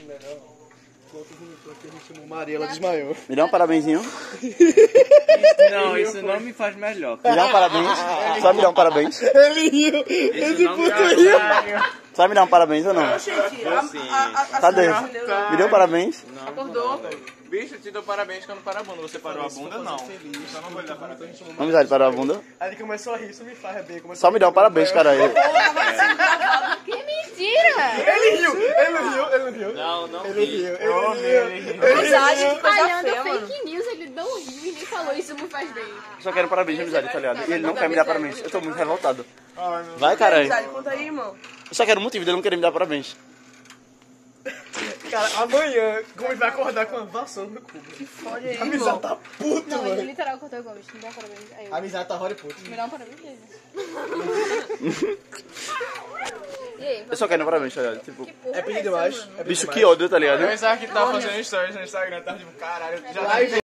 melhor. Enquanto vomitou aqui, a gente chamou Maria, ela desmaiou. Me dá um parabenzinho. Não, isso não me faz melhor. Me dá um parabéns. Só me dá um parabéns. Ele riu! Esse não me puto faz riu! Só me dá um parabéns ou não? Gente, a, a, a, a Cadê? senhora Me deu um parabéns. acordou. Bicho, eu te dou parabéns quando para a bunda. Você parou a bunda, não. Então não vou lhe dar parabéns. Amizade para a bunda. Aí ele começou a rir, isso me faz bem. começou Só me dá um parabéns, cara. Riu, ele riu, ele riu. Não, não Ele vi. riu, Eu ele riu. ele riu. Amizade, que coisa Espalhando feia, mano. fake news, ele não riu e nem falou isso me faz bem. Só quero parabéns de amizade, tá ligado? E ele não quer me dar parabéns. Eu tô muito revoltado. Vai, caralho. Amizade, conta aí, irmão. Eu só quero um motivo dele não querer me dar parabéns. Cara, amanhã, ele vai acordar com uma vassoura no cu? Que fode aí, A amizade irmão. tá puto, Não, ele mano. literal cortou o Gomes. Me dá um parabéns. Aí eu, A amizade tá hora puto. me dá um parabéns e Eu só quero um parabéns, tá ligado? Tipo, É pedir demais. É pedir bicho, demais. que ódio, tá ligado? Eu pensava que tava fazendo stories no Instagram, tava tipo, caralho, já Live